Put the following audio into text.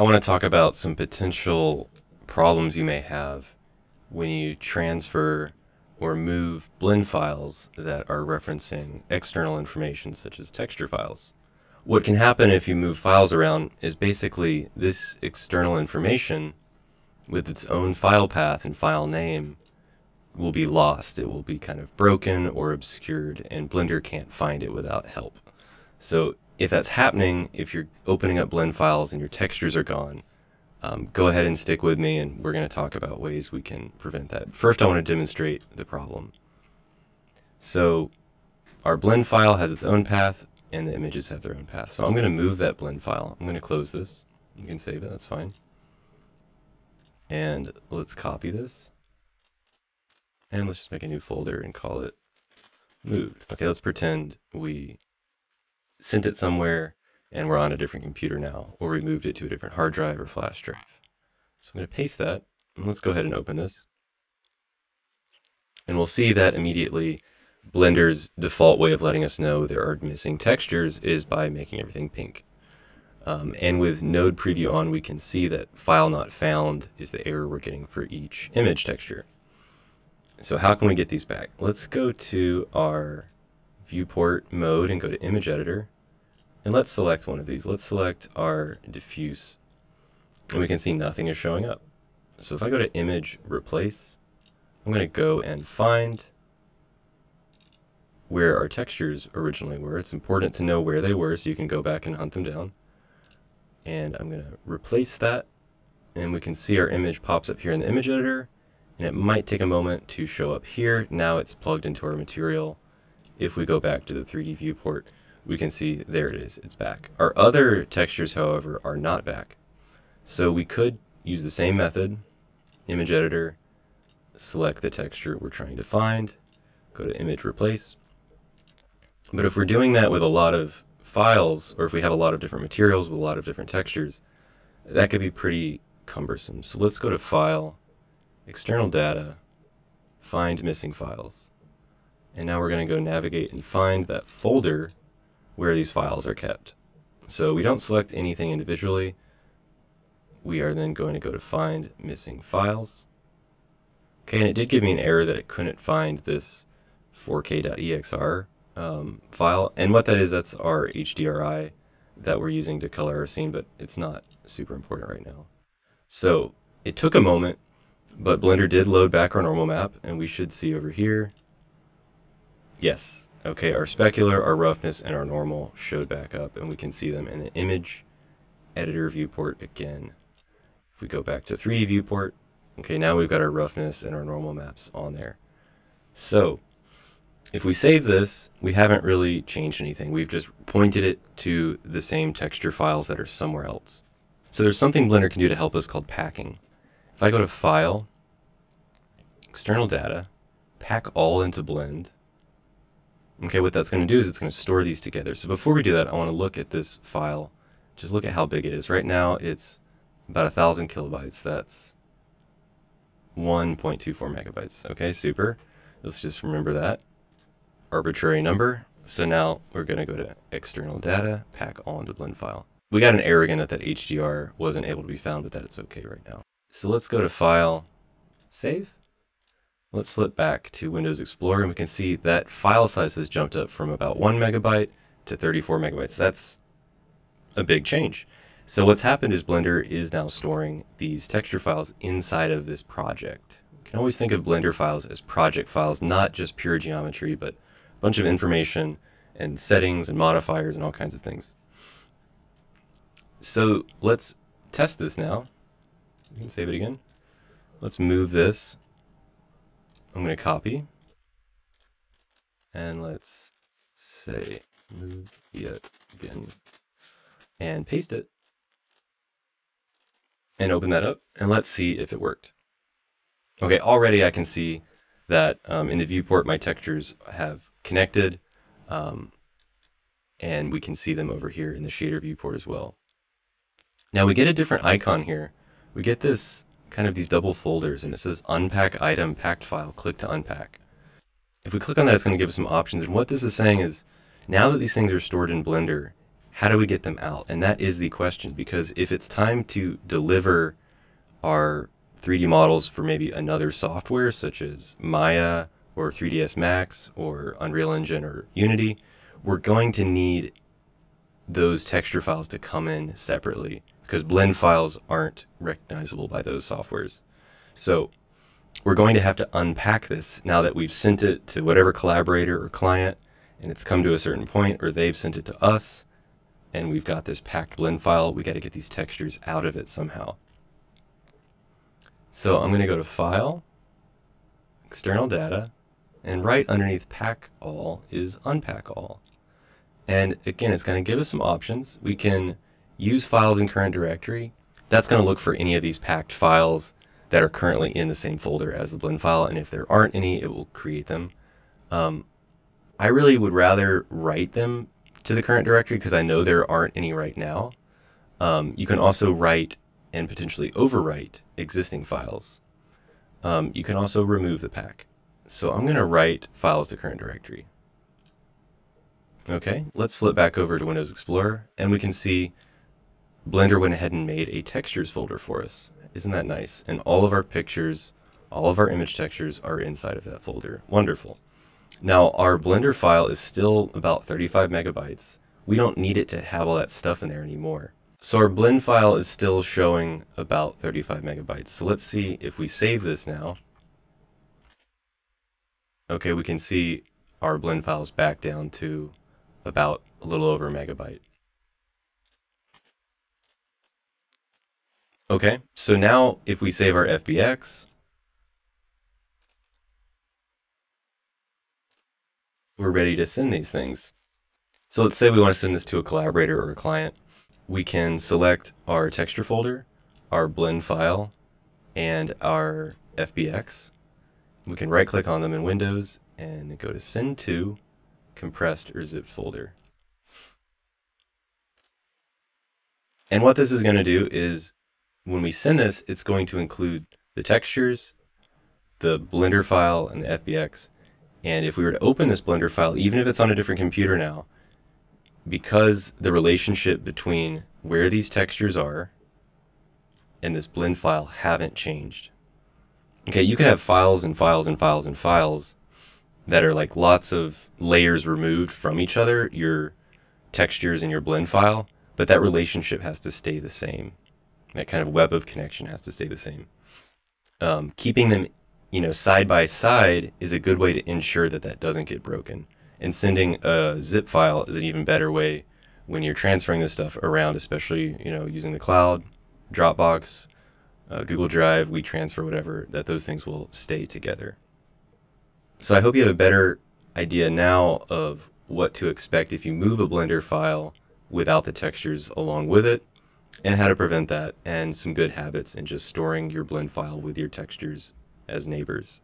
I want to talk about some potential problems you may have when you transfer or move blend files that are referencing external information such as texture files. What can happen if you move files around is basically this external information with its own file path and file name will be lost. It will be kind of broken or obscured and Blender can't find it without help. So if that's happening, if you're opening up blend files and your textures are gone, um, go ahead and stick with me and we're going to talk about ways we can prevent that. First, I want to demonstrate the problem. So our blend file has its own path and the images have their own path. So I'm going to move that blend file. I'm going to close this. You can save it, that's fine. And let's copy this. And let's just make a new folder and call it moved. Okay, let's pretend we sent it somewhere and we're on a different computer now, or we moved it to a different hard drive or flash drive. So I'm going to paste that, and let's go ahead and open this. And we'll see that immediately Blender's default way of letting us know there are missing textures is by making everything pink. Um, and with node preview on, we can see that file not found is the error we're getting for each image texture. So how can we get these back? Let's go to our viewport mode and go to image editor. And let's select one of these. Let's select our diffuse. And we can see nothing is showing up. So if I go to image replace, I'm going to go and find where our textures originally were. It's important to know where they were so you can go back and hunt them down. And I'm going to replace that. And we can see our image pops up here in the image editor. And it might take a moment to show up here. Now it's plugged into our material. If we go back to the 3D viewport, we can see there it is, it's back. Our other textures, however, are not back. So we could use the same method, image editor, select the texture we're trying to find, go to image replace. But if we're doing that with a lot of files, or if we have a lot of different materials with a lot of different textures, that could be pretty cumbersome. So let's go to File, External Data, Find Missing Files. And now we're going to go navigate and find that folder where these files are kept. So we don't select anything individually. We are then going to go to find missing files. Okay, and it did give me an error that it couldn't find this 4k.exr um, file. And what that is, that's our HDRI that we're using to color our scene, but it's not super important right now. So it took a moment, but Blender did load back our normal map, and we should see over here Yes. Okay, our specular, our roughness, and our normal showed back up, and we can see them in the image editor viewport again. If we go back to 3D viewport, okay, now we've got our roughness and our normal maps on there. So, if we save this, we haven't really changed anything. We've just pointed it to the same texture files that are somewhere else. So there's something Blender can do to help us called packing. If I go to File, External Data, Pack All into Blend, Okay, what that's going to do is it's going to store these together. So before we do that, I want to look at this file. Just look at how big it is. Right now, it's about a thousand kilobytes. That's 1.24 megabytes. Okay, super. Let's just remember that. Arbitrary number. So now we're going to go to external data, pack all into blend file. We got an error again that that HDR wasn't able to be found, but that it's okay right now. So let's go to file, save. Let's flip back to Windows Explorer and we can see that file size has jumped up from about 1 megabyte to 34 megabytes. That's a big change. So what's happened is Blender is now storing these texture files inside of this project. You can always think of Blender files as project files, not just pure geometry, but a bunch of information and settings and modifiers and all kinds of things. So let's test this now. You can save it again. Let's move this I'm going to copy. And let's say move yet again. And paste it. And open that up. And let's see if it worked. Okay, already I can see that um, in the viewport my textures have connected. Um, and we can see them over here in the shader viewport as well. Now we get a different icon here. We get this kind of these double folders and it says unpack item packed file, click to unpack. If we click on that, it's going to give us some options. And what this is saying is now that these things are stored in Blender, how do we get them out? And that is the question because if it's time to deliver our 3D models for maybe another software such as Maya or 3ds Max or Unreal Engine or Unity, we're going to need those texture files to come in separately because blend files aren't recognizable by those softwares. So we're going to have to unpack this now that we've sent it to whatever collaborator or client and it's come to a certain point or they've sent it to us and we've got this packed blend file. We got to get these textures out of it somehow. So I'm going to go to File, External Data, and right underneath Pack All is Unpack All. And again, it's going to give us some options. We can use files in current directory. That's going to look for any of these packed files that are currently in the same folder as the blend file. And if there aren't any, it will create them. Um, I really would rather write them to the current directory because I know there aren't any right now. Um, you can also write and potentially overwrite existing files. Um, you can also remove the pack. So I'm going to write files to current directory. Okay, let's flip back over to Windows Explorer and we can see Blender went ahead and made a textures folder for us. Isn't that nice? And all of our pictures, all of our image textures are inside of that folder. Wonderful. Now our Blender file is still about 35 megabytes. We don't need it to have all that stuff in there anymore. So our blend file is still showing about 35 megabytes. So let's see if we save this now. Okay, we can see our blend files back down to about a little over a megabyte. Okay, so now if we save our FBX, we're ready to send these things. So let's say we want to send this to a collaborator or a client. We can select our texture folder, our blend file, and our FBX. We can right click on them in Windows and go to send to compressed or zipped folder. And what this is going to do is when we send this, it's going to include the textures, the Blender file, and the FBX. And if we were to open this Blender file, even if it's on a different computer now, because the relationship between where these textures are and this blend file haven't changed. Okay, you could have files and files and files and files that are like lots of layers removed from each other, your textures in your blend file, but that relationship has to stay the same that kind of web of connection has to stay the same. Um, keeping them, you know, side by side is a good way to ensure that that doesn't get broken. And sending a zip file is an even better way when you're transferring this stuff around, especially you know using the cloud, Dropbox, uh, Google Drive, WeTransfer, whatever. That those things will stay together. So I hope you have a better idea now of what to expect if you move a Blender file without the textures along with it and how to prevent that and some good habits in just storing your blend file with your textures as neighbors.